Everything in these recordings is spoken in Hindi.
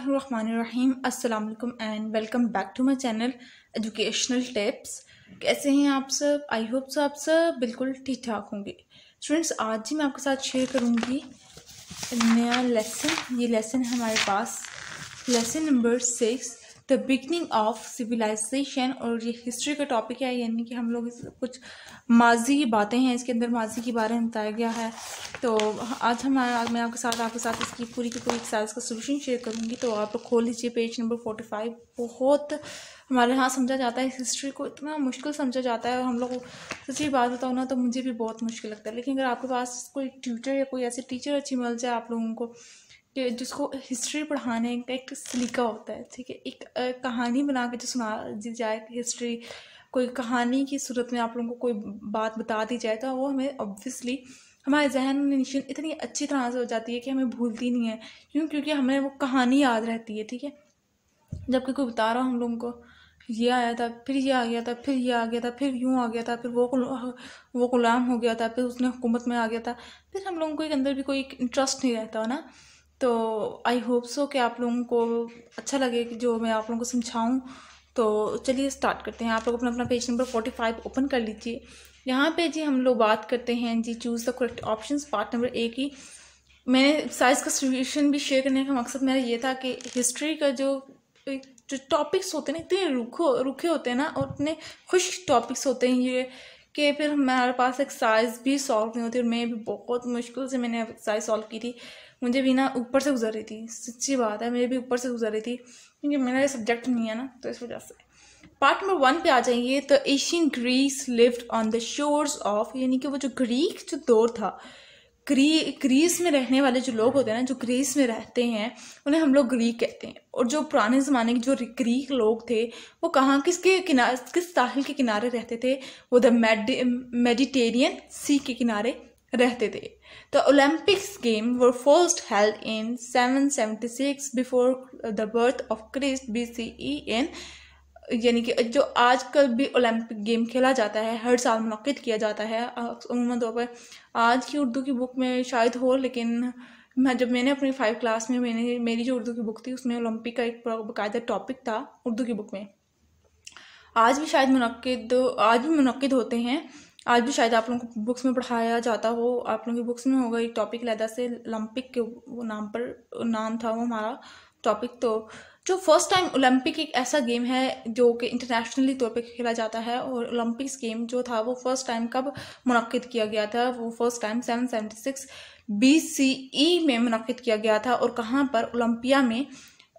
बिस्मिल्लाहिर्रहमानिर्रहीम। अस्सलाम वालेकुम and welcome back to my channel educational tips कैसे हैं आप सब? आई होप सो आप सब बिल्कुल ठीक ठाक होंगे। स्टूडेंट्स आज ही मैं आपके साथ शेयर करूँगी नया लेसन ये लेसन है हमारे पास। Lesson number six the beginning of civilization और ये हिस्ट्री का टॉपिक है, यानी कि हम लोग इस कुछ माजी की बातें हैं, इसके अंदर माजी के बारे में बताया गया है। तो आज हम मैं आपके साथ आपके साथ इसकी पूरी की पूरी एक्सरसाइज का सोल्यूशन शेयर करूँगी। तो आप खोल लीजिए पेज नंबर फोर्टी फाइव बहुत हमारे यहाँ समझा जाता है हिस्ट्री को इतना मुश्किल समझा जाता है। और हम लोग सच्ची बात बताओ ना तो मुझे भी बहुत मुश्किल लगता है। लेकिन अगर आपके पास कोई ट्यूटर या कोई ऐसी टीचर अच्छी मिल जाए आप लोगों कि जिसको हिस्ट्री पढ़ाने का एक सलीका होता है, ठीक है? एक कहानी बना के जो सुना, दी जाए हिस्ट्री कोई कहानी की सूरत में आप लोगों को कोई बात बता दी जाए तो वो हमें ऑब्वियसली हमारे जहन निशन इतनी अच्छी तरह से हो जाती है कि हमें भूलती नहीं है। क्यों? क्योंकि हमें वो कहानी याद रहती है, ठीक है? जबकि कोई बता रहा हम लोगों को, ये आया था, फिर ये आ गया था, फिर ये आ गया था, फिर यूँ आ गया था, फिर वो वो गुलाम हो गया था, फिर उसने हुकूमत में आ गया था। फिर हम लोगों को एक अंदर भी कोई इंटरेस्ट नहीं रहता ना? तो आई होप सो कि आप लोगों को अच्छा लगे कि जो मैं आप लोगों को समझाऊँ। तो चलिए स्टार्ट करते हैं। आप लोग अपना अपना page number forty five open कर लीजिए। यहाँ पे जी हम लोग बात करते हैं जी choose the correct option part number A की। मैंने साइज़ का सोल्यूशन भी शेयर करने का मकसद मेरा ये था कि हिस्ट्री का जो जो टॉपिक्स होते हैं ना, इतने रुखो, रुखे होते हैं ना, और इतने खुश टॉपिक्स होते हैं ये कि फिर हमारे पास एक्सरसाइज भी सॉल्व नहीं होती और मैं भी बहुत मुश्किल से मैंने एक्सरसाइज सॉल्व की थी। मुझे भी ना ऊपर से गुजर रही थी, सच्ची बात है मुझे भी ऊपर से गुजर रही थी, क्योंकि मेरा ये सब्जेक्ट नहीं है ना तो इस वजह से। पार्ट नंबर वन पे आ जाइए तो Asian Greece lived on the shores of यानी कि वो जो ग्रीक जो दौर था ग्री ग्रीस में रहने वाले जो लोग होते हैं ना, जो ग्रीस में रहते हैं, उन्हें हम लोग ग्रीक कहते हैं। और जो पुराने ज़माने के जो ग्रीक लोग थे, वो कहाँ, किसके किनारे किस साहिल के किनारे रहते थे? वो द मेडिटेरियन सी के किनारे। रहते थे। The Olympics game were first held in 776 before the birth of Christ B C E in यानी कि जो आजकल भी ओलंपिक गेम खेला जाता है, हर साल मुनद किया जाता है अमूमन तौर पर। आज की उर्दू की बुक में शायद हो, लेकिन मैं जब मैंने अपनी फाइव क्लास में मैंने, मेरी जो उर्दू की बुक थी, उसमें ओलंपिक का एक बाकायदा टॉपिक था उर्दू की बुक में। आज भी शायद मनद आज भी मनद होते हैं। आज भी शायद आप लोगों को बुक्स में पढ़ाया जाता हो। आप लोगों की बुक्स में होगा एक टॉपिक लहदा से ओलंपिक के नाम पर नाम था वो हमारा टॉपिक तो जो फ़र्स्ट टाइम ओलंपिक एक ऐसा गेम है जो कि इंटरनेशनली तौर पे खेला जाता है और ओलंपिक्स गेम जो था वो फ़र्स्ट टाइम कब मुनद किया गया था? वो first time seven seventy six B C E में मुनद किया गया था और कहाँ पर ओलंपिया में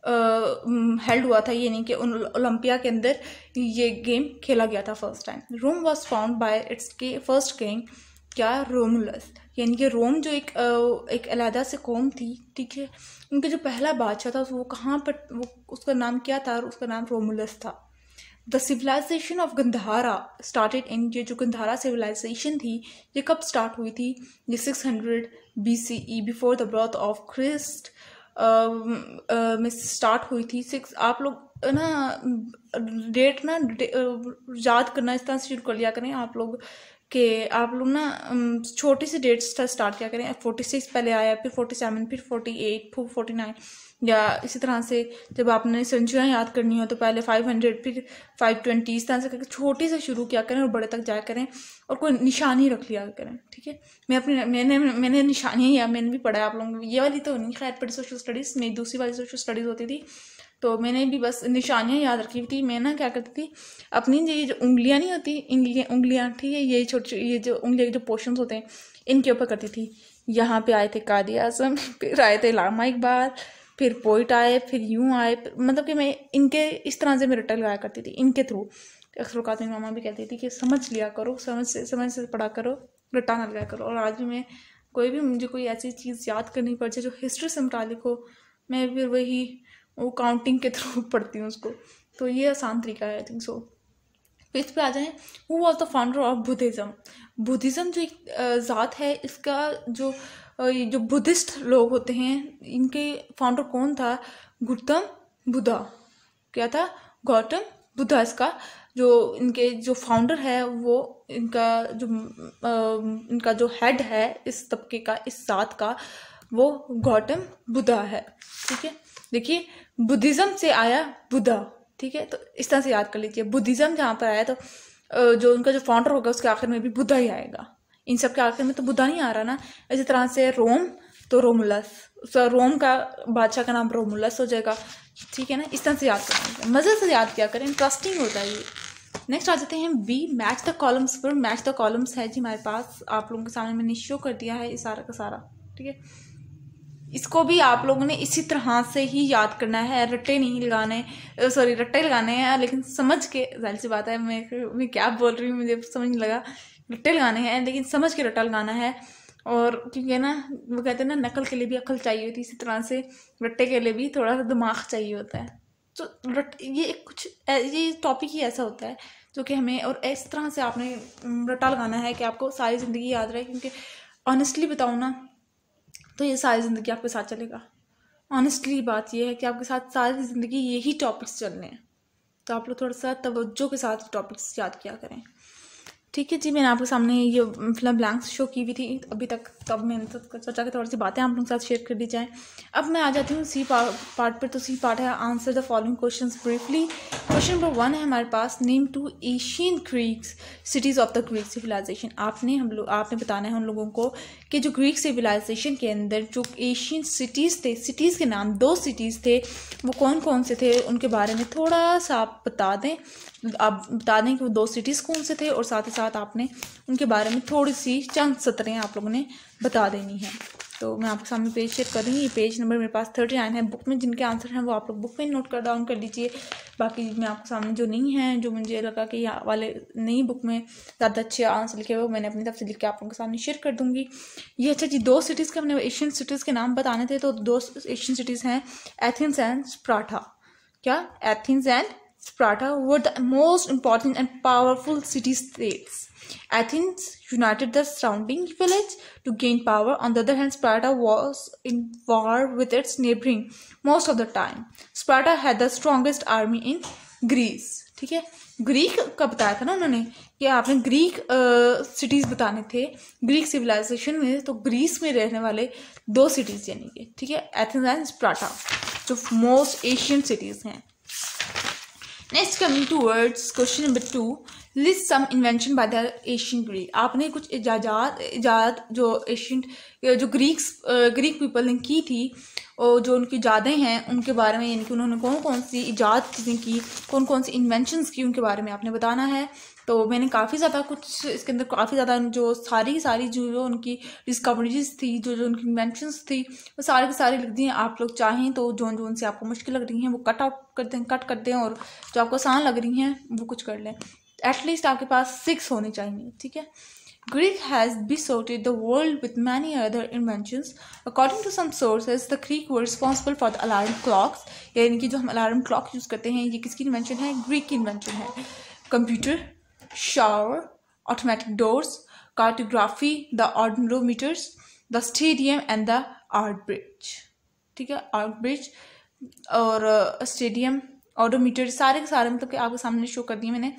हेल्ड हुआ था यानी कि ओलंपिया के अंदर ये गेम खेला गया था first time Rome was found by its के फ़र्स्ट किंग क्या? रोमुलस यानी कि रोम जो एक एक अलहदा से कौम थी, ठीक है? उनका जो पहला बादशाह था, वो कहाँ पर, वो उसका नाम क्या था और उसका नाम रोमुलस था? The civilization of Gandhara started in ये जो गंधारा सिविलाइजेशन थी, ये कब स्टार्ट हुई थी? ये six hundred B C E before the birth of Christ में स्टार्ट हुई थी सिक्स आप लोग, ना डेट ना याद करना इस तरह से शुरू कर लिया करें आप लोग के आप लोग ना छोटी सी डेट्स स्टार्ट किया करें फोर्टी सिक्स पहले आया, फिर फोर्टी सेवन फिर फोर्टी एट फिर फोर्टी नाइन या इसी तरह से जब आपने सेंचुरियाँ याद करनी हो तो पहले फाइव हंड्रेड फिर फाइव ट्वेंटी इस तरह से करके छोटी से शुरू किया करें और बड़े तक जाया करें और कोई निशानी रख लिया करें, ठीक है? मैं अपनी, मैंने मैंने निशानियाँ या मैंने भी पढ़ा आप लोगों को, ये वाली तो नहीं, खैर पढ़ी सोशल स्टडीज़ मेरी दूसरी वाली सोशल स्टडीज़ होती थी तो मैंने भी बस निशानियाँ याद रखी थी। मैं ना क्या करती थी, अपनी ये जो उंगलियाँ नहीं होती उंगलियाँ उंगलियाँ, ठीक है, ये छोटे, ये जो उंगलियाँ के जो पोर्शन होते हैं, इनके ऊपर करती थी। यहाँ पे आए थे कादी आज़म, फिर आए थे लामा इकबाल फिर पोइट आए, फिर यूँ आए मतलब कि मैं इनके, इस तरह से मैं रट्टा लगाया करती थी, इनके थ्रू अक्सर कात मामा भी कहती थी कि समझ लिया करो, समझ से समझ से पढ़ा करो, रट्टा ना लगाया करो। और आज भी मैं कोई भी मुझे कोई ऐसी चीज़ याद करनी पड़ जाए जो हिस्ट्री से मुतालिक हो, मैं फिर वही वो काउंटिंग के थ्रू पढ़ती हूँ उसको। तो ये आसान तरीका है आई थिंक सो फिफ्थ पे आ जाएँ। Who was the founder of Buddhism Buddhism जो एक ज़ात है, इसका जो जो बुद्धिस्ट लोग होते हैं इनके फाउंडर कौन था? गौतम बुद्धा। क्या था? गौतम बुद्धा इसका जो इनके जो फाउंडर है वो इनका जो आ, इनका जो हेड है इस तबके का इस साथ का वो गौतम बुद्धा है। ठीक है? देखिए बुद्धिज़्म से आया बुद्धा। ठीक है? तो इस तरह से याद कर लीजिए। बुद्धिज़्म जहाँ पर आया तो जो उनका जो फाउंडर होगा उसके आखिर में भी बुद्धा ही आएगा। इन सब के आखिर में तो बुद्धा नहीं आ रहा ना। इसी तरह से रोम तो रोमुलस। रोम का बादशाह का नाम रोमुलस हो जाएगा। ठीक है ना? इस तरह से याद करेंगे मज़े से याद किया करें। इंटरेस्टिंग होता है ये। नेक्स्ट आ जाते हैं बी मैच द कॉलम्स पर। मैच द कॉलम्स है जी हमारे पास। आप लोगों के सामने मैंने शो कर दिया है सारा का सारा। ठीक है? इसको भी आप लोगों ने इसी तरह से ही याद करना है। रट्टे नहीं लगाने सॉरी रट्टे लगाने हैं, लेकिन समझ के, ज़ाहिर सी बात है, मैं मैं क्या बोल रही हूँ, मुझे समझ नहीं लगा। रट्टे लगाने हैं, लेकिन समझ के रट्टा लगाना है। और क्योंकि ना, वो कहते हैं ना, नकल के लिए भी अकल चाहिए होती है, इसी तरह से रट्टे के लिए भी थोड़ा सा दिमाग चाहिए होता है। तो रट, ये एक कुछ ये टॉपिक ही ऐसा होता है, जो कि हमें, और इस तरह से आपने रट्टा लगाना है कि आपको सारी ज़िंदगी याद रहे, क्योंकि ऑनेस्टली बताऊँ ना तो ये सारी ज़िंदगी आपके साथ चलेगा। ऑनेस्टली बात ये है कि आपके साथ सारी ज़िंदगी यही टॉपिक्स चलने हैं। तो आप लोग थोड़ा सा तवज्जो के साथ टॉपिक्स याद किया करें। ठीक है जी, मैंने आपके सामने ये फ़िल्म ब्लैंक्स शो की हुई थी। अभी तक तब मैंने तो सोचा कि थोड़ी सी बातें आप लोगों के साथ शेयर कर दी जाए। अब मैं आ जाती हूँ सी पार्ट पर। तो सी पार्ट है answer the following question briefly question number one है हमारे पास name two Asian Greeks cities of the Greek civilization आपने हम लोग आपने बताना है उन लोगों को कि जो ग्रीक सिविलाइजेशन के अंदर जो एशियन सिटीज़ थे सिटीज़ के नाम, दो सिटीज़ थे, वो कौन कौन से थे, उनके बारे में थोड़ा सा आप बता दें। आप बता दें कि वो दो सिटीज़ कौन से थे और साथ ही साथ आपने उनके बारे में थोड़ी सी चंद सतरें आप लोगों ने बता देनी है। तो मैं आपके सामने पेज शेयर कर रही हूँ। ये पेज नंबर मेरे पास थर्टी नाइन है। बुक में जिनके आंसर हैं वो आप लोग बुक में नोट कर डाउन कर लीजिए। बाकी मैं आपके सामने जो नहीं है, जो मुझे लगा कि यहाँ वाले नई बुक में ज़्यादा अच्छे आंसर लिखे हुए मैंने अपनी तरफ़ से लिख के आप लोगों के सामने शेयर कर दूँगी। ये अच्छा जी, दो सिटीज़ के हमने एशियन सिटीज़ के नाम बताने थे तो दो एशियन सिटीज़ हैं एथेंस एंड स्प्राठा क्या? Athens and Sparta were the most important and powerful city-states. Athens united the surrounding village to gain power. On the other hand, Sparta was in war with its neighboring most of the time. Sparta had the strongest army in Greece. ठीक है ग्रीक का बताया था ना उन्होंने कि आपने ग्रीक सिटीज़ बताने थे ग्रीक सिविलाइजेशन में तो ग्रीस में रहने वाले दो सिटीज़ यानी कि ठीक है एथेंस एंड स्पार्टा जो मोस्ट एशियन सिटीज़ हैं next coming towards question number two list some invention by the Asian Greek आपने कुछ इजाजात इजाद जो एशियन जो ग्रीक्स ग्रीक पीपल ने की थी, और जो उनकी इजादें हैं, उनके बारे में, यानी कि उन्होंने कौन कौन सी इजाद चीज़ें की कौन कौन सी इन्वेंशनस की, उनके बारे में आपने बताना है। तो मैंने काफ़ी ज़्यादा कुछ इसके अंदर काफ़ी ज़्यादा जो सारी सारी जो जो उनकी डिस्कवरीज थी जो जो उनकी इन्वेंशंस थी वो सारे के सारे लिख दिए आप लोग चाहें तो जो जो उनसे आपको मुश्किल लग रही हैं वो कट आउट कर दें कट कर दें और जो आपको आसान लग रही हैं वो कुछ कर लें एटलीस्ट आपके पास सिक्स होने चाहिए ठीक है Greek has besotted the world with many other inventions. According to some sources, the Greek were responsible for the alarm clocks. यानी कि जो हम अलार्म क्लॉक यूज़ करते हैं ये किसकी इन्वेंशन है ग्रीक की इन्वेंशन है computer shower, automatic doors, cartography, the ordinometers, the stadium and the art bridge. ठीक है? आर्ट ब्रिज और स्टेडियम ऑडोमीटर सारे के सारे मतलब कि आपके सामने शो कर दिए मैंने।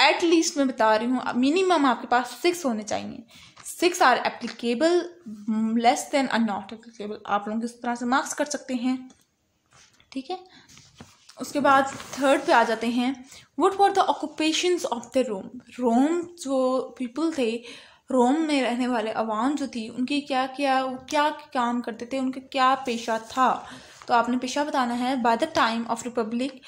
एट लीस्ट मैं बता रही हूँ मिनिमम आपके पास सिक्स होने चाहिए। Six are applicable less than are not applicable आप लोग इस तरह से मार्क्स कर सकते हैं। ठीक है? उसके बाद थर्ड पे आ जाते हैं। What were the occupations of the Rome Rome जो पीपल थे रोम में रहने वाले अवाम जो थी, उनकी क्या क्या क्या काम करते थे, उनका क्या पेशा था? तो आपने पेशा बताना है by the time of republic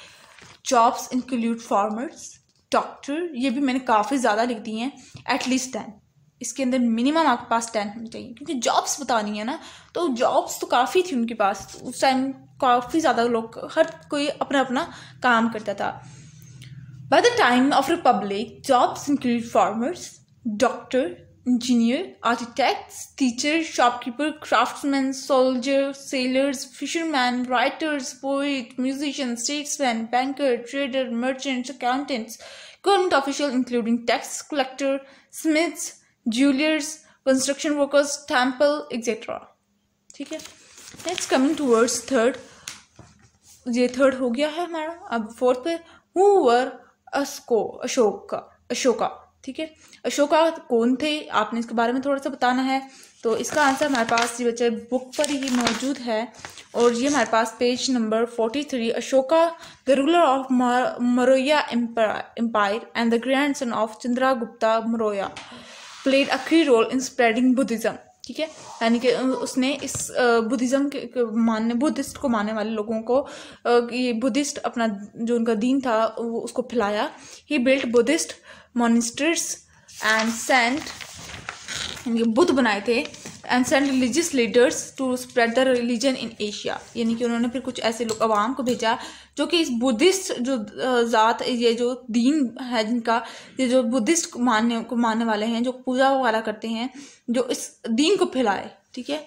jobs include farmers doctor ये भी मैंने काफ़ी ज़्यादा लिख दी हैं एटलीस्ट टेन इसके अंदर मिनिमम आपके पास टेन होनी चाहिए, क्योंकि जॉब्स बतानी है ना तो जॉब्स तो काफ़ी थी उनके पास, उस टाइम काफ़ी ज़्यादा लोग हर कोई अपना अपना काम करता था। By the time of republic jobs include farmers doctor engineer architects teacher shopkeeper craftsman soldier sailors fisherman writers poet musician statesman banker trader merchants accountants government official including tax collector smiths jewellers construction workers temple etcetera ठीक है? नेक्स्ट कमिंग टूवर्ड्स थर्ड ये थर्ड हो गया है हमारा। अब फोर्थ पे हुवर अस्को अशोक अशोका ठीक है? अशोका कौन थे? आपने इसके बारे में थोड़ा सा बताना है। तो इसका आंसर हमारे पास ये बच्चे बुक पर ही मौजूद है। और ये हमारे पास page number forty three Ashoka the ruler of Maurya empire and the grandson of Chandragupta Maurya played a role in spreading Buddhism ठीक है? यानी कि उसने इस बुद्धिज़्म के मानने, बुद्धिस्ट को मानने वाले लोगों को ये बुद्धिस्ट अपना जो उनका दीन था, वो उसको फैलाया he built Buddhist monasteries and sent Buddha बनाए थे। And send religious leaders to spread the religion in Asia यानी कि उन्होंने फिर कुछ ऐसे लोग आवाम को भेजा, जो कि इस बुद्धिस्ट जो ज़ात, ये जो दीन है जिनका, ये जो बुद्धिस्ट मानने, को मानने वाले हैं, जो पूजा वगैरह करते हैं, जो इस दीन को फैलाए, ठीक है?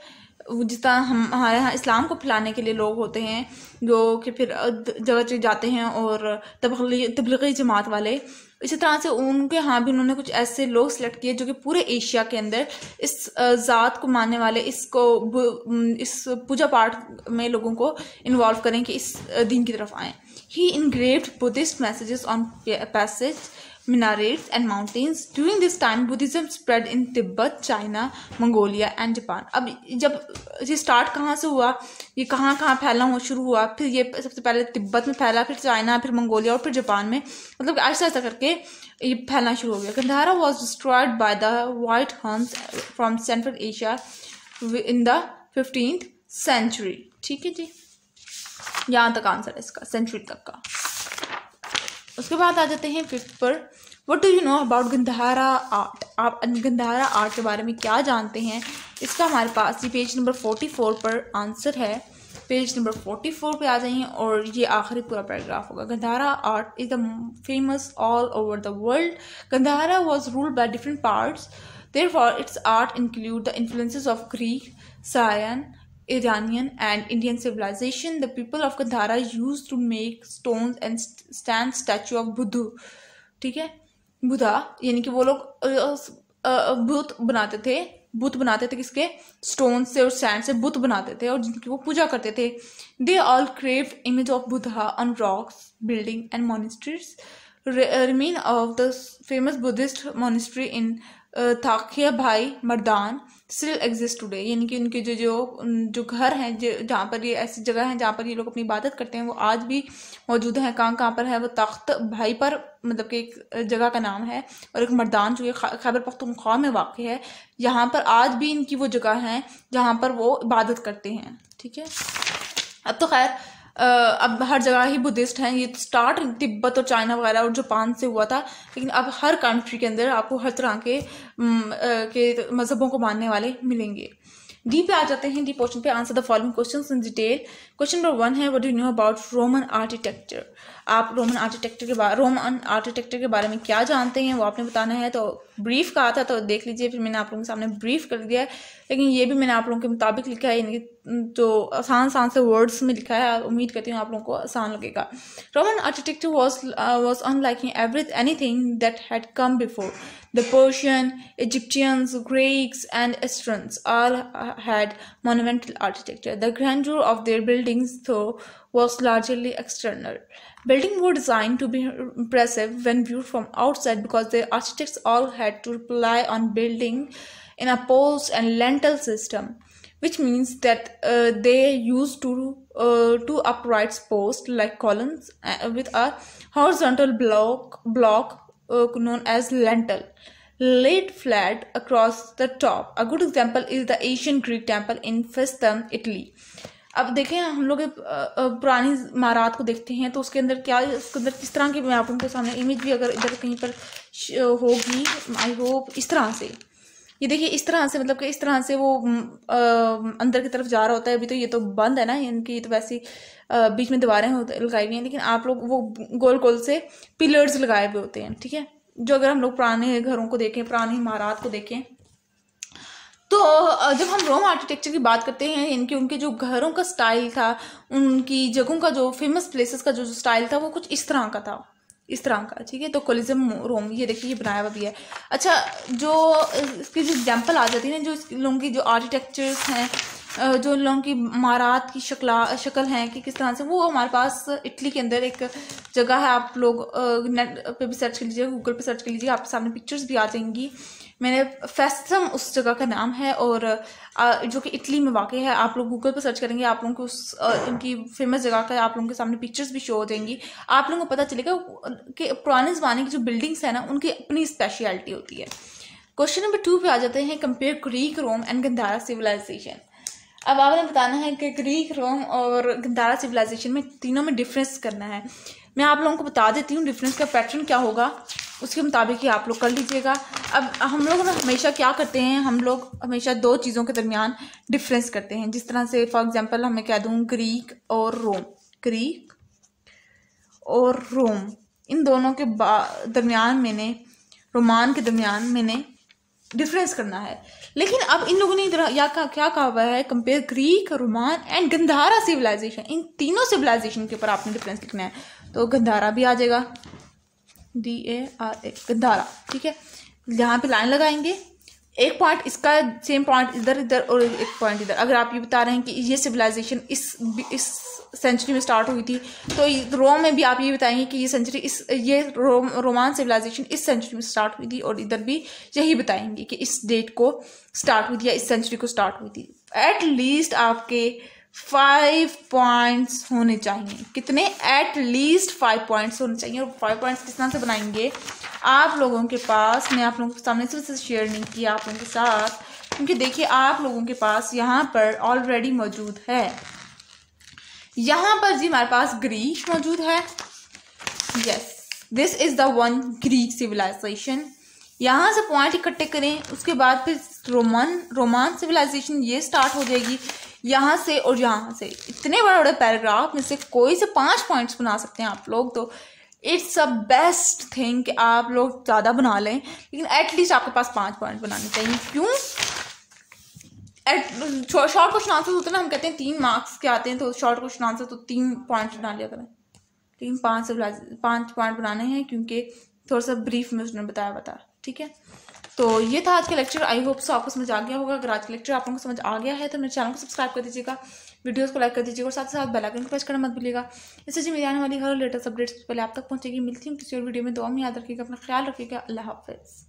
जिस तरह हम, हमारे यहाँ इस्लाम को फैलाने के लिए लोग होते हैं, जो कि फिर जगह जगह जाते हैं और तबली तबलीगी जमात वाले, इसी तरह से उनके यहाँ भी उन्होंने कुछ ऐसे लोग सेलेक्ट किए जो कि पूरे एशिया के अंदर इस ज़ात को मानने वाले, इसको इस पूजा पाठ में लोगों को इन्वॉल्व करें कि इस दिन की तरफ़ आएँ। He engraved Buddhist messages on passage minarets and mountains. During this time, Buddhism spread in Tibet, China, Mongolia and Japan. अब जब ये स्टार्ट कहाँ से हुआ? ये कहाँ कहाँ फैलना हो शुरू हुआ? फिर ये सबसे पहले तिब्बत में फैला फिर चाइना फिर मंगोलिया और फिर जापान में। मतलब ऐसा ऐसा करके ये फैलना शुरू हो गया। Gandhara was destroyed by the White Huns from central Asia in the fifteenth century ठीक है जी? यहाँ तक आंसर है इसका सेंचुरी तक का। उसके बाद आ जाते हैं फिफ्थ पर। What do you know about Gandhara art आप गंधारा आर्ट के बारे में क्या जानते हैं? इसका हमारे पास ये पेज नंबर फोर्टी फोर पर आंसर है। पेज नंबर फोर्टी फोर पर आ जाइए और ये आखिरी पूरा पैराग्राफ होगा। Gandhara art is the famous all over the world Gandhara was ruled by different parts there for its art include the influences of Greek Scythian Iranian and Indian civilization, the people of Gandhara used to make stones and stand statue of Buddha. ठीक है? बुधा यानी कि वो लोग बुत बनाते थे। बुत बनाते थे किसके? स्टोन से और सैंड से बुत बनाते थे और जिनकी वो पूजा करते थे। They all carve image of Buddha on rocks building and monasteries remain of the famous Buddhist monastery in Takht-i-Bahi Mardan still exist today यानी कि उनके जो जो जो घर हैं जहाँ पर ये ऐसी जगह हैं जहाँ पर ये लोग अपनी इबादत करते हैं, वो आज भी मौजूद हैं। कहाँ कहाँ पर है? वो तख्त भाई पर मतलब कि एक जगह का नाम है और एक मर्दान, जो कि खैबर पख्तूनख्वा में वाक़ है, यहाँ पर आज भी इनकी वो जगह हैं जहाँ पर वो इबादत करते हैं। ठीक है? अब तो खैर अब हर जगह ही बुद्धिस्ट हैं। ये तो स्टार्ट तिब्बत और चाइना वगैरह और जापान से हुआ था, लेकिन अब हर कंट्री के अंदर आपको हर तरह के के मज़हबों को मानने वाले मिलेंगे। डी पे आ जाते हैं। डी पोर्शन पे answer the following questions in detail question number one है what do know about Roman architecture आप रोमन आर्किटेक्चर के बारे रोमन आर्किटेक्चर के बारे में क्या जानते हैं, वो आपने बताना है तो ब्रीफ कहा था तो देख लीजिए, फिर मैंने आप लोगों के सामने ब्रीफ कर दिया है। लेकिन ये भी मैंने आप लोगों के मुताबिक लिखा है, यानी जो आसान आसान से वर्ड्स में लिखा है। उम्मीद करती हूँ आप लोगों को आसान लगेगा। Roman architecture was was unlike every anything that had come before the Persian Egyptians Greeks and Etruscans all had monumental architecture the grandeur of their buildings though was largely external Buildings were designed to be impressive when viewed from outside because the architects all had to rely on building in a post and lintel system, which means that uh, they used two, uh, two upright posts like columns uh, with a horizontal block, block uh, known as lintel laid flat across the top. A good example is the ancient Greek temple in Festum, Italy. अब देखें हम लोग पुरानी इमारत को देखते हैं तो उसके अंदर क्या उसके अंदर किस तरह की मैं आप लोगों के सामने इमेज भी अगर इधर कहीं पर होगी आई होप इस तरह से। ये देखिए इस तरह से मतलब कि इस तरह से वो आ, अंदर की तरफ़ जा रहा होता है अभी तो ये तो बंद है ना इनकी ये तो वैसी बीच में दीवारें लगाई हुई हैं लेकिन आप लोग वो गोल गोल से पिलर्स लगाए हुए होते हैं ठीक है? जो अगर हम लोग पुराने घरों को देखें पुरानी इमारात को देखें तो जब हम रोम आर्किटेक्चर की बात करते हैं, इनके, उनके जो घरों का स्टाइल था, उनकी जगहों का जो फ़ेमस प्लेसेस का जो स्टाइल था, वो कुछ इस तरह का था। इस तरह का, ठीक है? तो कोलिज्म रोम ये देखिए, ये बनाया हुआ भी है। अच्छा जो इसकी जो एग्ज़ाम्पल आ जाती है ना, जो लोगों की जो आर्किटेक्चर्स हैं जो लोगों की मारात की शक्ला, शक्ल हैं कि किस तरह से, वो हमारे पास इटली के अंदर एक जगह है। आप लोग नेट पे भी सर्च कर लीजिए गूगल पे सर्च कर लीजिए, आपके सामने पिक्चर्स भी आ जाएँगी। मैंने फेस्तम उस जगह का नाम है और जो कि इटली में वाक़ है। आप लोग गूगल पर सर्च करेंगे, आप लोगों को उस इनकी फ़ेमस जगह का आप लोगों के सामने पिक्चर्स भी शो हो जाएँगी। आप लोगों को पता चलेगा कि पुराने ज़माने की जो बिल्डिंग्स हैं ना, उनकी अपनी स्पेशलिटी होती है। क्वेश्चन नंबर टू पे आ जाते हैं compare Greek Rome and Gandhara civilization अब आपने बताना है कि ग्रीक रोम और गंधारा सिविलाइजेशन में तीनों में डिफरेंस करना है। मैं आप लोगों को बता देती हूँ डिफरेंस का पैटर्न क्या होगा। उसके मुताबिक ही आप लोग कर लीजिएगा। अब हम लोग ना हमेशा क्या करते हैं हम लोग हमेशा दो चीज़ों के दरमियान डिफरेंस करते हैं। जिस तरह से फॉर एग्जांपल हमें कह दूँ ग्रीक और रोम ग्रीक और रोम इन दोनों के दरमियान मैंने रोमान के दरमियान मैंने डिफरेंस करना है। लेकिन अब इन लोगों ने या का, क्या कहा हुआ है? Compare Greek Roman and Gandhara civilization इन तीनों सिविलाइजेशन के ऊपर आपने डिफरेंस लिखना है। तो गंधारा भी आ जाएगा। D A R A Gandhara ठीक है? यहाँ पे लाइन लगाएँगे। एक पॉइंट इसका सेम पॉइंट इधर इधर और एक पॉइंट इधर। अगर आप ये बता रहे हैं कि ये सिविलाइजेशन इस इस सेंचुरी में स्टार्ट हुई थी तो रोम में भी आप ये बताएँगे कि ये सेंचुरी इस, ये रोम रोमान सिविलाइजेशन इस सेंचुरी में स्टार्ट हुई थी और इधर भी यही बताएँगे कि इस डेट को स्टार्ट हुई थी या इस सेंचुरी को स्टार्ट हुई थी। एट लीस्ट आपके फाइव पॉइंट्स होने चाहिए। कितने? एट लीस्ट फाइव पॉइंट्स होने चाहिए। और फाइव पॉइंट्स किस तरह से बनाएँगे? आप लोगों के पास, मैं आप लोगों के सामने से शेयर नहीं किया आप लोगों के साथ, क्योंकि देखिए, आप लोगों के पास यहाँ पर ऑलरेडी मौजूद है। यहाँ पर जी हमारे पास ग्रीक मौजूद है। Yes this is the one Greek civilization यहाँ से पॉइंट इकट्ठे करें, उसके बाद फिर रोमन रोमान सिविलाइजेशन ये स्टार्ट हो जाएगी। यहाँ से और यहाँ से। इतने बड़े बड़े पैराग्राफ में से कोई से पाँच पॉइंट्स बना सकते हैं आप लोग तो इट्स अ बेस्ट थिंग कि आप लोग ज़्यादा बना लें, लेकिन एटलीस्ट आपके पास पाँच पॉइंट बनाने चाहिए। क्यों शॉर्ट क्वेश्चन आंसर होते हैं ना, हम कहते हैं तीन मार्क्स के आते हैं तो शॉर्ट क्वेश्चन आंसर तो तीन पॉइंट बना लिया करें। लेकिन पाँच से पाँच पॉइंट बनाने हैं, क्योंकि थोड़ा सा ब्रीफ में उसने बताया बता ठीक है? तो ये था आज का लेक्चर आई होप सो आपको समझ आ गया होगा. अगर आज का लेक्चर आप लोगों को समझ आ गया है तो मेरे चैनल को सब्सक्राइब कर दीजिएगा वीडियोस को लाइक कर दीजिएगा, और साथ साथ बेल आइकन को प्रेस करना मत भूलिएगा. इससे जी मेरी आने वाली हर लेटेस्ट अपडेट्स पहले आप तक पहुंचेगी. मिलती हूँ किसी और वीडियो में. दो में याद रखिएगा, अपना ख्याल रखिएगा. अल्लाह हाफिज़.